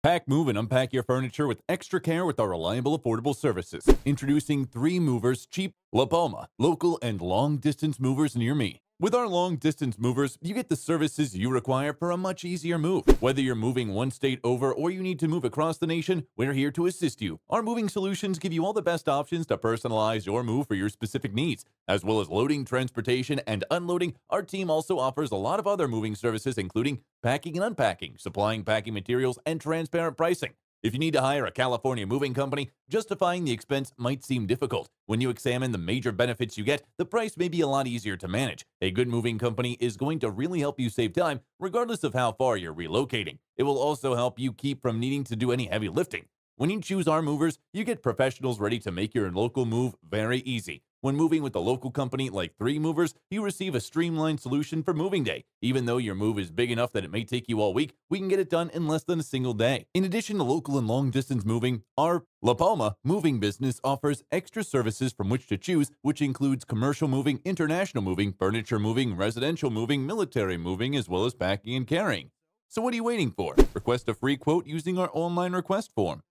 Pack, move, and unpack your furniture with extra care with our reliable, affordable services. Introducing three movers, cheap, La Palma, local, and long distance movers near me. With our long distance movers, you get the services you require for a much easier move. Whether you're moving one state over or you need to move across the nation, we're here to assist you. Our moving solutions give you all the best options to personalize your move for your specific needs. As well as loading, transportation, and unloading, our team also offers a lot of other moving services, including packing and unpacking, supplying packing materials, and transparent pricing. If you need to hire a California moving company, justifying the expense might seem difficult. When you examine the major benefits you get, the price may be a lot easier to manage. A good moving company is going to really help you save time, regardless of how far you're relocating. It will also help you keep from needing to do any heavy lifting. When you choose our movers, you get professionals ready to make your local move very easy. When moving with a local company like Three Movers, you receive a streamlined solution for moving day. Even though your move is big enough that it may take you all week, we can get it done in less than a single day. In addition to local and long distance moving, our La Palma moving business offers extra services from which to choose, which includes commercial moving, international moving, furniture moving, residential moving, military moving, as well as packing and carrying. So what are you waiting for? Request a free quote using our online request form.